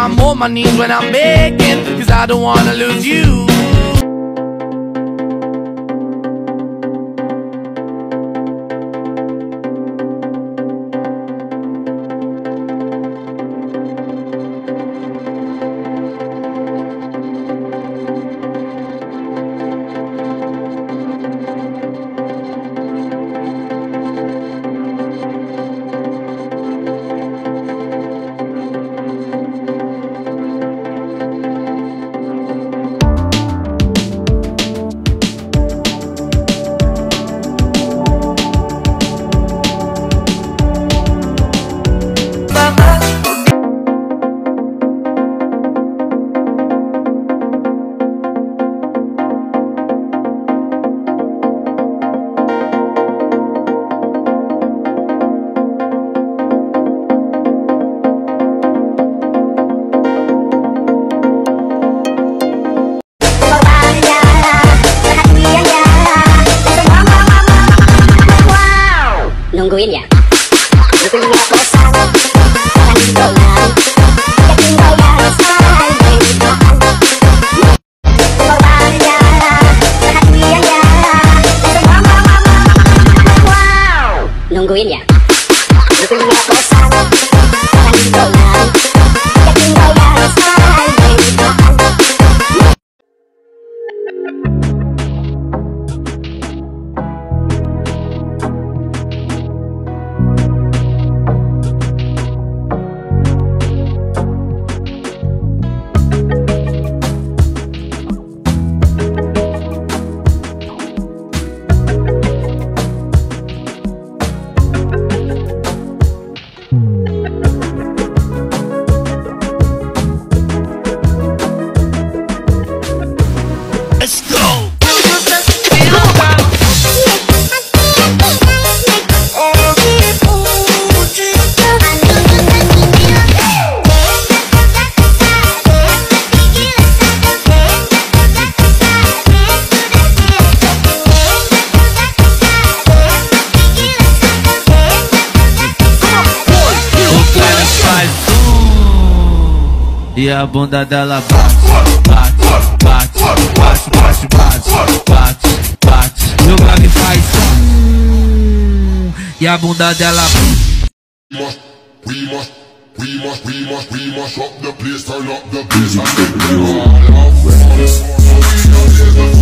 I'm on my knees when I'm begging, cause I don't wanna lose you. nungguin ya Nungguin E a bunda dela bate, bate, bate, bate, bate, bate, bate, bate. O grave faz E a bunda dela have